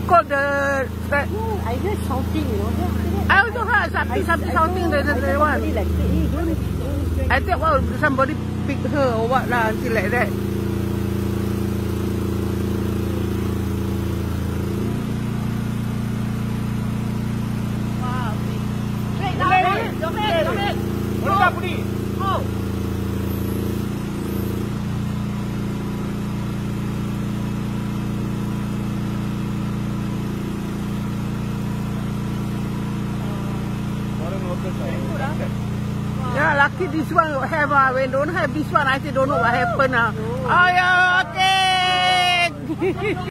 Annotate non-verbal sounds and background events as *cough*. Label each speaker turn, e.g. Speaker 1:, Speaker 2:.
Speaker 1: call the, the
Speaker 2: No, I heard shouting, you know. That,
Speaker 1: I also heard something, something shouting the, the, the
Speaker 2: somebody
Speaker 1: one.
Speaker 2: like, hey, don't, don't
Speaker 1: I think well, somebody pick her or what lah, until like that. Yeah, lucky this one have ah. When don't have this one, I say don't know what happened ah. Oh yeah, okay. *laughs*